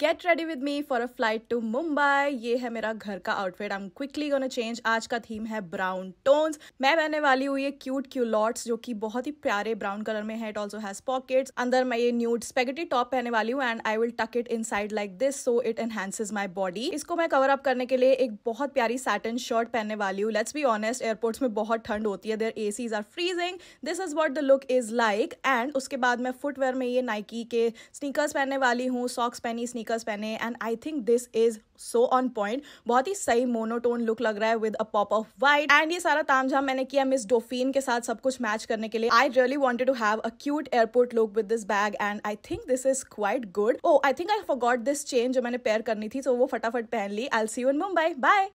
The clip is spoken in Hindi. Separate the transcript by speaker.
Speaker 1: Get ready with me for a flight to Mumbai ये है मेरा घर का outfit I am quickly gonna change आज का थीम है ब्राउन टोन्स मैं पहनने वाली हूँ ये क्यूट क्यूलॉट्स जो कि बहुत ही प्यारे ब्राउन कलर में है. इट ऑल्सो हैज़ पॉकेट्स अंदर मैं ये न्यूड स्पेगेटी टॉप पहने वाली हूँ and I will tuck it inside like this so it enhances my body इसको मैं कवर अप करने के लिए एक बहुत प्यारी सैटन शर्ट पहनने वाली हूँ. लेट्स बी ऑनेस्ट एयरपोर्ट्स में बहुत ठंड होती है. There a seas are freezing this is what the look is like and उसके बाद मैं फुटवेयर में ये नाइकी के स्नीकर्स पहनने वाली हूँ. सॉक्स पहनी स्नीकर्स पहने and I think this is so on point बहुत ही सही मोनोटोन लुक लग रहा है with a pop of white and ये सारा तामझाम मैंने किया मिस डोफिन के साथ सब कुछ मैच करने के लिए. I really wanted to have a cute airport look with this bag and I think this is quite good oh I think I forgot this change जो मैंने पेयर करनी थी तो वो फटाफट पहन ली. I see you in Mumbai bye